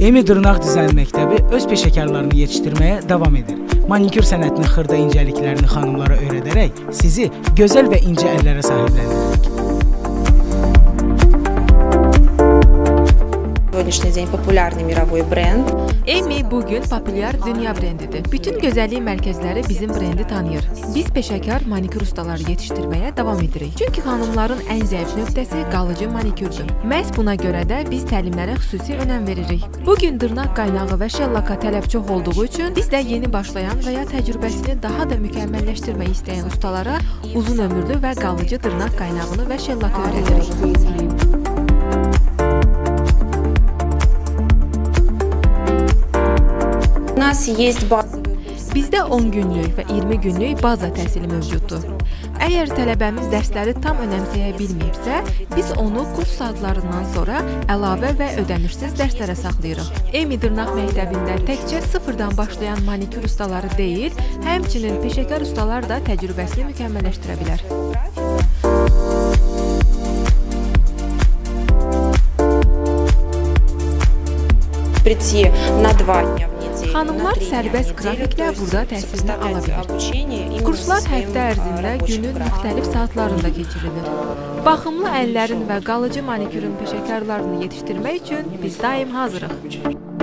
Emi Dırnaq Dizayn Məktəbi öz peşəkarlarını yetişdirməyə davam edir. Manikür sənətinin xırda incəliklərini xanımlara öyrədərək sizi gözəl və incə əllərə sahibləndirir. сегодняшний день популярный мировой бренд. Amy bugün populyar dünya brendidir. Bütün gözəllik mərkəzləri bizim brendi tanıyır. Biz peşəkar manikür ustaları yetişdirməyə davam edirik. Çünki xanımların ən zəif nöqtəsi qalıcı manikürdür. Məhz buna görə də biz təlimlərə xüsusi önəm veririk. Bu gün dırnaq qaynağı və şellaka tələb çox olduğu üçün biz də yeni başlayan və ya təcrübəsini daha da mükəmməlləşdirmək istəyən ustalara uzun ömürlü və qalıcı dırnaq qaynağını və şellaka öyrədirik. У нас есть базовый Bizdə 10 günlük və 20 günlük baza təhsili mövcuddur. Əgər tələbəmiz dərsləri tam önəmsəyə bilməyibsə, biz onu kurs saatlarından sonra əlavə və ödənişsiz dərslərə saxlayırıq. Emi Dırnaq məktəbində təkcə sıfırdan başlayan manikür ustaları deyil, həmçinin peşəkar ustalar da təcrübəsini mükəmməlləşdirə bilər. прийти на два дня в неделю. Xanımlar sərbəst qrafiklə burada təhsilini ala bilər. Kurslar həftə ərzində günün müxtəlif saatlarında keçirilir. Baxımlı əllərin və qalıcı manikürün peşəkarlarını yetişdirmək üçün biz daim hazırıq.